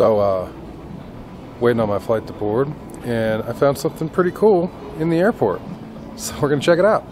So, uh, waiting on my flight to board, and I found something pretty cool in the airport. So, we're gonna check it out.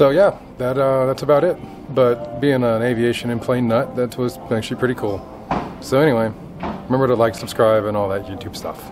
So yeah, that uh, that's about it. But being an aviation and plane nut, that was actually pretty cool. So anyway, remember to like, subscribe, and all that YouTube stuff.